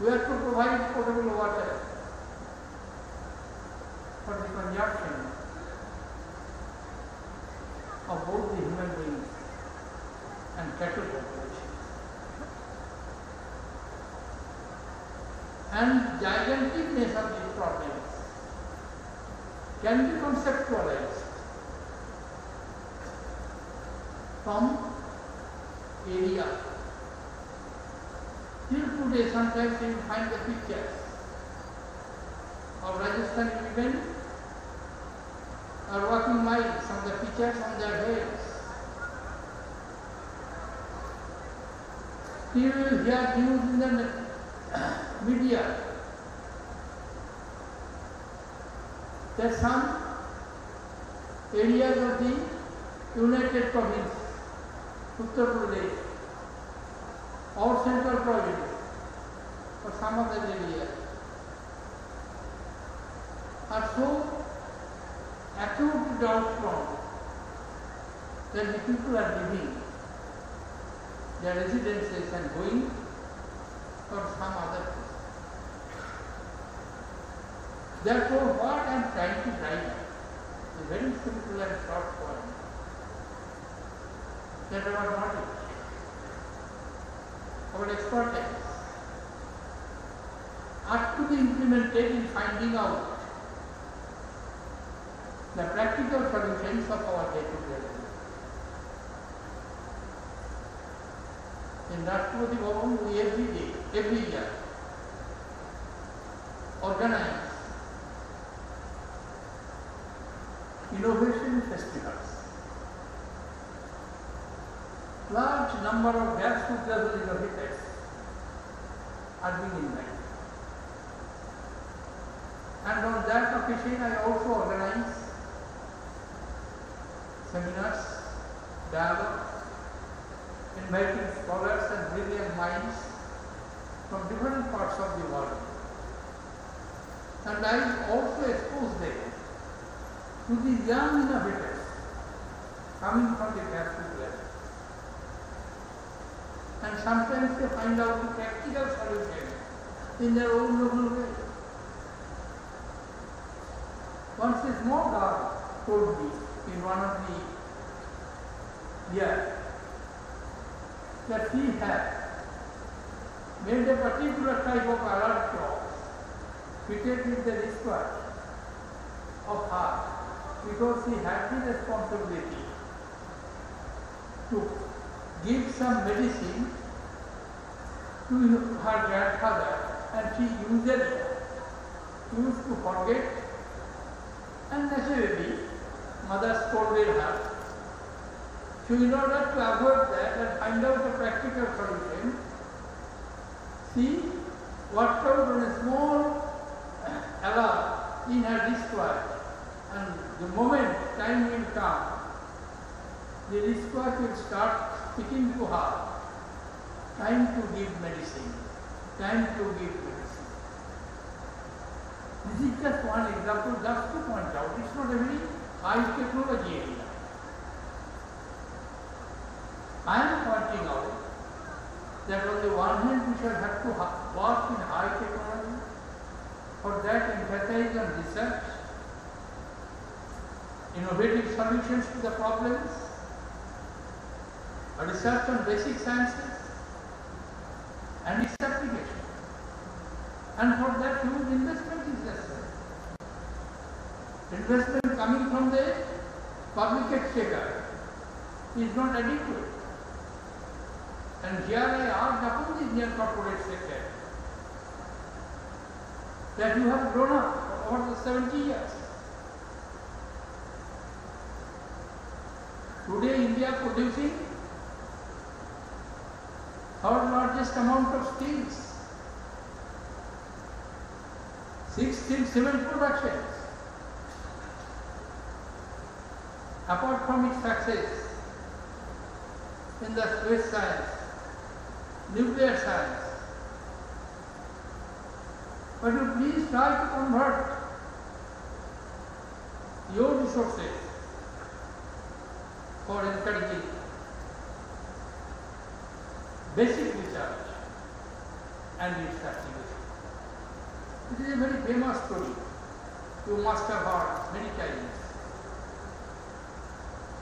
We have to provide potable water for the consumption of both the human beings and cattle population. And giganticness of these problems can be conceptualized from area. Till today, sometimes you find the pictures of Rajasthan women are walking miles on the pictures on their heads. Still you hear news in the media. That some areas of the United Province, Uttar Pradesh, or Central Province, or some other areas, are so acute drought prone that the people are leaving their residences and going for some other Therefore, what I am trying to drive is a very simple and short point. That our knowledge, our expertise, are to be implemented in finding out the practical solutions of our day-to-day life. In Rashtrapati Bhavan, we every day, every year, organize innovation festivals. Large number of level innovators are being invited. And on that occasion, I also organize seminars, dialogues, inviting scholars and brilliant minds from different parts of the world. And I also expose them to the young innovators coming from the grassroots level. And sometimes they find out the practical solution in their own local way. Once a small girl told me in one of the years that he had made a particular type of alert clock fitted with the wristwatch of heart because he had the responsibility to give some medicine to her grandfather and she usually used to forget and naturally mother scolded her. So in order to avoid that and find out a practical solution, she worked out on a small alarm in her wristwatch and the moment time will come, the wristwatch will start speaking to her, time to give medicine, time to give medicine. This is just one example just to point out, it's not a very high technology area. I am pointing out that on the one hand we shall have to work in high technology, for that emphasize on research, innovative solutions to the problems, a research on basic sciences and its application. And for that huge investment is necessary. Investment coming from the public exchequer is not adequate. And here I ask upon the Indian corporate sector that you have grown up over the 70 years. Today India producing our largest amount of steels. Six steel cement productions. Apart from its success in the space science, nuclear science, but you please try to convert your resources for encouraging basic research and its application. It is a very famous story. You must have heard many times.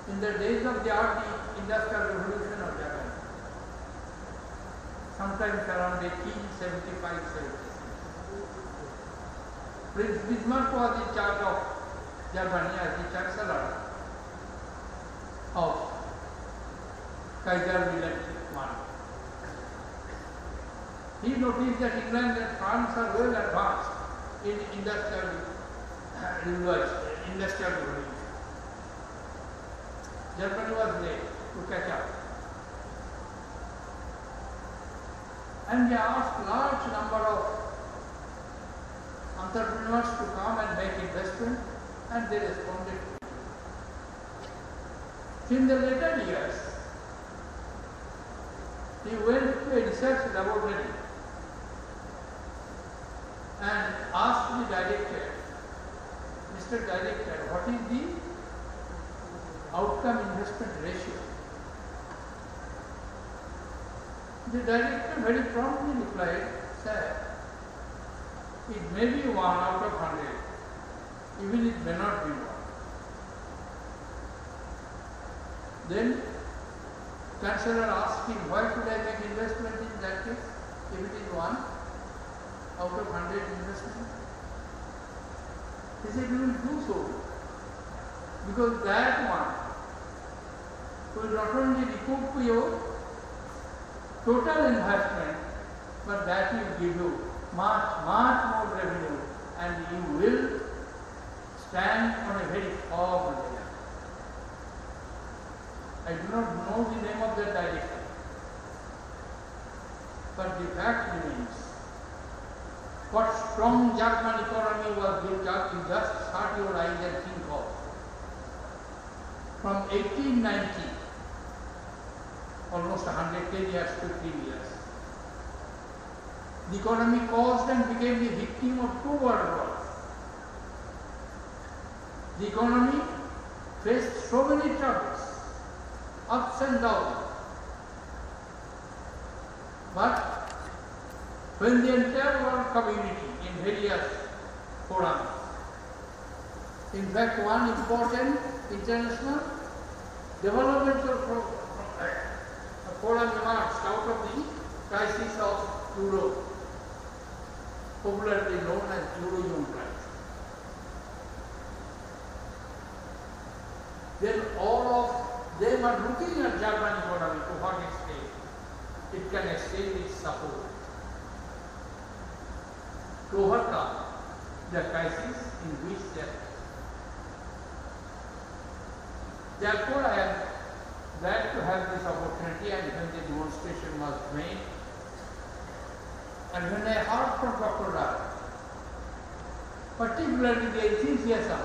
In the days of the early industrial revolution of Japan, sometimes around 1875 76. Prince Bismarck was in charge of Germany as the chancellor of Kaiser Wilhelm I. He noticed that England and France are well advanced in industrial uh, revolution, uh, industrial revolution. Germany was late to catch up. And they asked large number of entrepreneurs to come and make investment and they responded. In the later years, he went to a research laboratory and asked the director, Mr. Director, what is the outcome investment ratio? The director very promptly replied, Sir, it may be one out of hundred, even it may not be one. Then Chancellor asked him, why should I make investment in that case, if it is one out of hundred investment? He said, you will do so, because that one will not only recoup your total investment, but that will give you much, much more revenue and you will stand on a very firm. I do not know the name of that director, but the fact remains, what strong German economy was built up, you just shut your eyes and think of. From 1890, almost 110 years, 15 years, the economy caused and became the victim of two world wars. The economy faced so many troubles, ups and downs. But when the entire world community in various forums, in fact one important international developmental uh, forum emerged out of the crisis of Europe popularly known as Eurozone crisis. Then all of them are looking at German economy to what extent it can extend its support to overcome the crisis in which they are. Therefore, I am glad to have this opportunity and when the demonstration was made, and when I heard from Dr. Rao, particularly the enthusiasm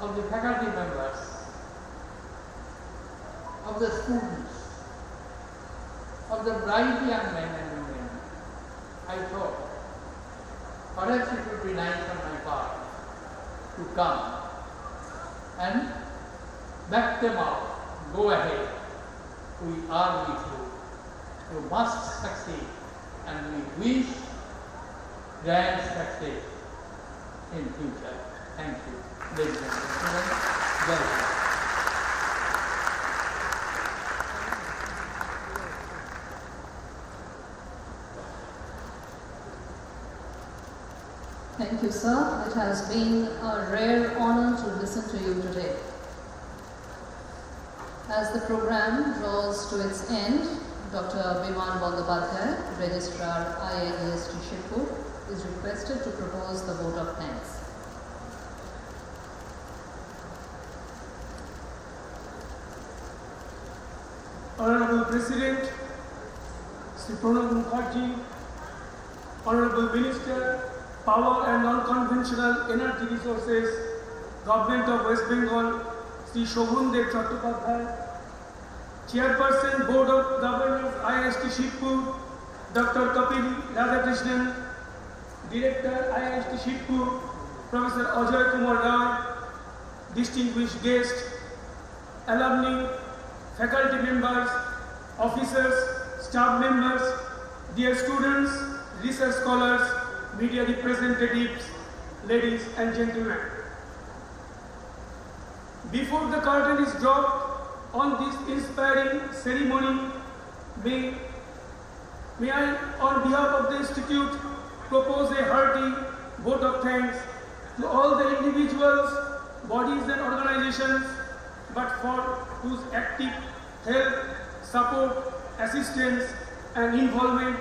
of the faculty members, of the students, of the bright young men and women, I thought perhaps it would be nice on my part to come and back them up, go ahead, we are with you, you must succeed and we wish grand success in future. Thank you, ladies and gentlemen. Sir. It has been a rare honor to listen to you today. As the program draws to its end, Dr. Biman Bandopadhyay, Registrar IIEST Shibpur, is requested to propose the vote of thanks. Honorable President, Sri Pranab Mukherjee, Honorable Minister, Power and Non-Conventional Energy Resources, Government of West Bengal, Sri Shobhan Dev Chattopadhyay, Chairperson Board of Governors IIST Shibpur, Dr. Kapil Radhakrishnan, Director IIST Shibpur, Professor Ajay Kumar Rao, distinguished guests, alumni, faculty members, officers, staff members, dear students, research scholars, media representatives, ladies and gentlemen. Before the curtain is dropped on this inspiring ceremony, may, may I, on behalf of the Institute, propose a hearty vote of thanks to all the individuals, bodies and organizations, but for whose active help, support, assistance and involvement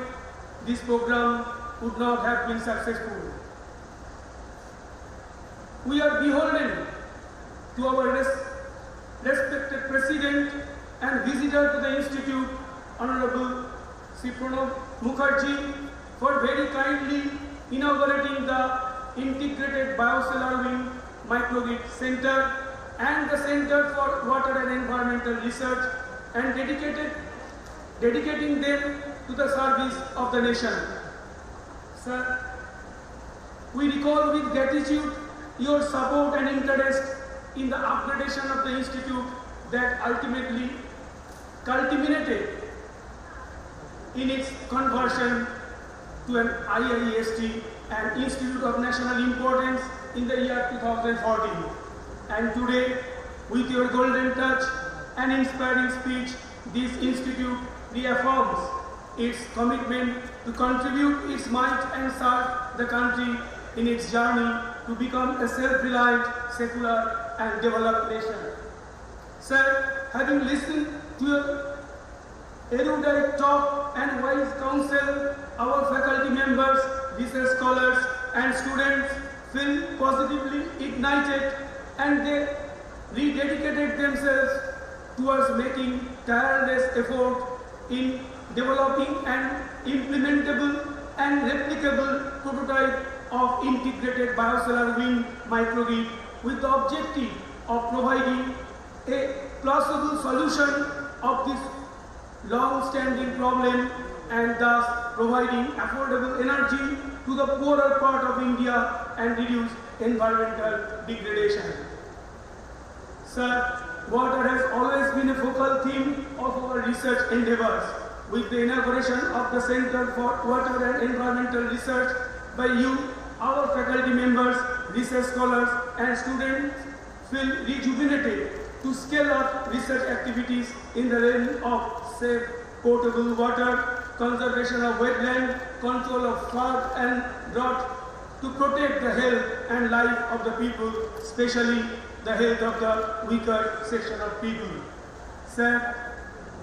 this program would not have been successful. We are beholden to our res- respected President and visitor to the Institute, Honorable Sri Pranab Mukherjee, for very kindly inaugurating the Integrated Biosolar Wind Microgrid Center and the Center for Water and Environmental Research and dedicated, dedicating them to the service of the nation. Sir, we recall with gratitude your support and interest in the upgradation of the institute that ultimately culminated in its conversion to an IIEST, an institute of national importance in the year 2014. And today, with your golden touch and inspiring speech, this institute reaffirms its commitment to contribute its might and serve the country in its journey to become a self-reliant, secular and developed nation. Sir, having listened to your erudite talk and wise counsel, our faculty members, research scholars and students feel positively ignited and they rededicated themselves towards making tireless effort in developing an implementable and replicable prototype of integrated biosolar wind microgrid with the objective of providing a plausible solution of this long-standing problem and thus providing affordable energy to the poorer part of India and reduce environmental degradation. Sir, water has always been a focal theme of our research endeavors. With the inauguration of the Center for Water and Environmental Research by you, our faculty members, research scholars and students feel rejuvenated to scale up research activities in the realm of safe potable water, conservation of wetland, control of flood and drought, to protect the health and life of the people, especially the health of the weaker section of people. Sir,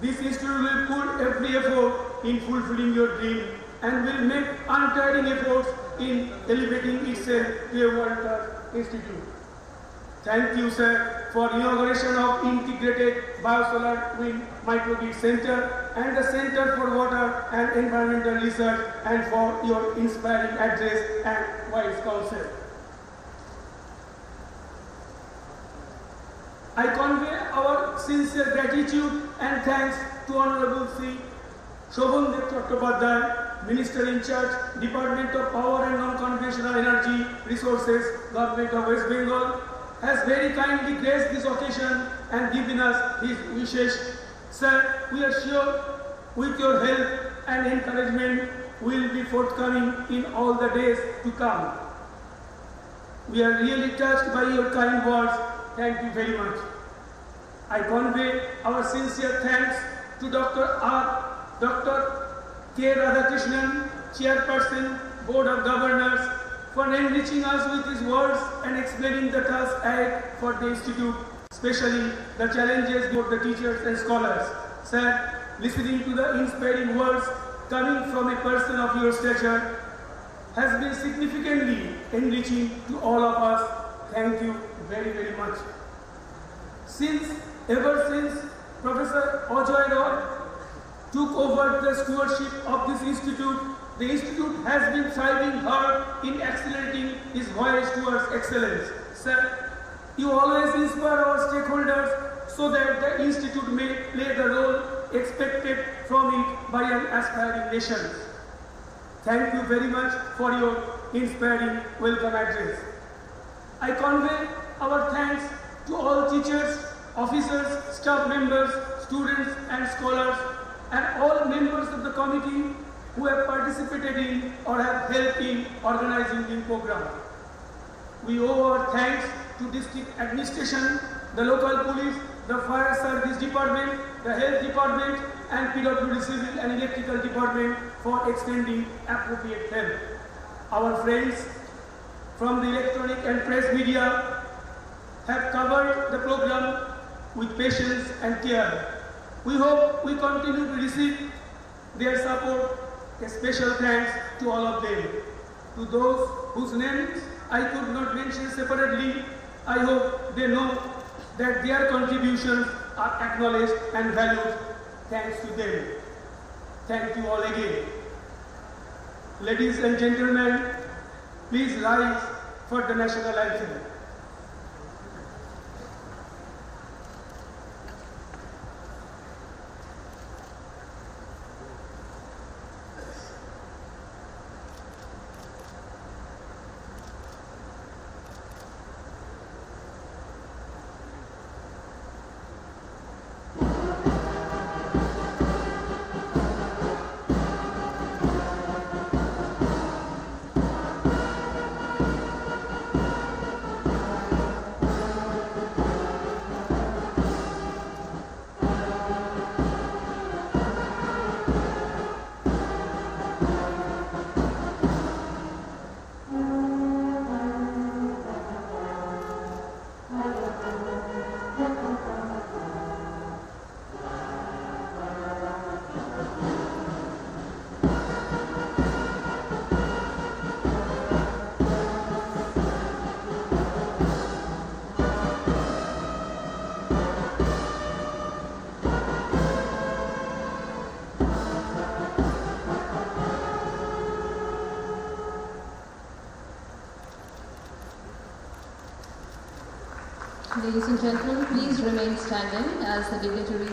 this institute will put every effort in fulfilling your dream and will make untiring efforts in elevating itself to a world-class institute. Thank you, sir, for inauguration of Integrated Biosolar Wind Microgrid Center and the Center for Water and Environmental Research and for your inspiring address and wise counsel. I convey our sincere gratitude and thanks to Honorable Sri Shobhandev Chattopadhyay, Minister in charge, Department of Power and Non-Conventional Energy Resources, Government of West Bengal, has very kindly graced this occasion and given us his wishes. Sir, we are sure with your help and encouragement will be forthcoming in all the days to come. We are really touched by your kind words. Thank you very much. I convey our sincere thanks to Dr. R. Dr. K. Radhakrishnan, Chairperson, Board of Governors, for enriching us with his words and explaining the task ahead for the Institute, especially the challenges for the teachers and scholars. Sir, listening to the inspiring words coming from a person of your stature has been significantly enriching to all of us. Thank you very, very much. Since, ever since Professor Ajoy Roy took over the stewardship of this institute, the institute has been thriving hard in accelerating its voyage towards excellence. Sir, you always inspire our stakeholders so that the institute may play the role expected from it by an aspiring nation. Thank you very much for your inspiring welcome address. I convey our thanks to all teachers, officers, staff members, students and scholars and all members of the committee who have participated in or have helped in organizing the program. We owe our thanks to district administration, the local police, the fire service department, the health department and PWD civil and electrical department for extending appropriate help. Our friends from the electronic and press media have covered the program with patience and care. We hope we continue to receive their support. A special thanks to all of them. To those whose names I could not mention separately, I hope they know that their contributions are acknowledged and valued. Thanks to them. Thank you all again. Ladies and gentlemen, please rise for the national anthem. Ladies and gentlemen, please remain standing as the dignitaries